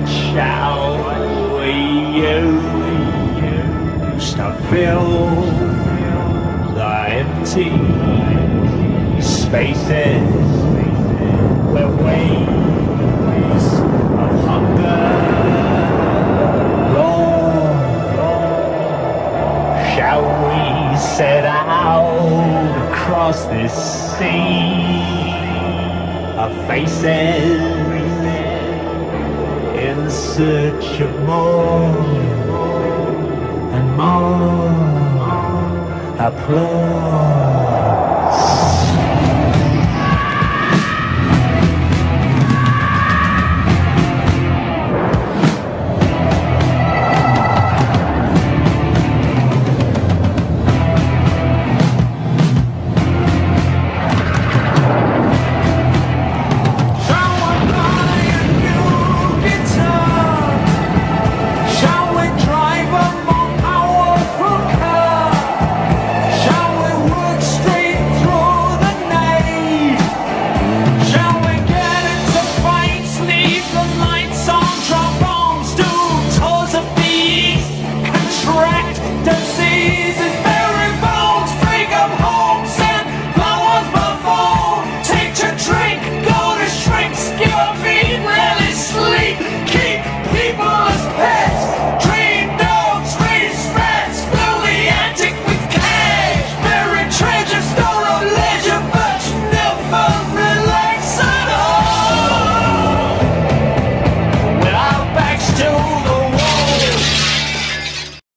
What shall we use to fill the empty spaces where waves of hunger roar? Shall we set out across this sea of faces? In search of more and more applause?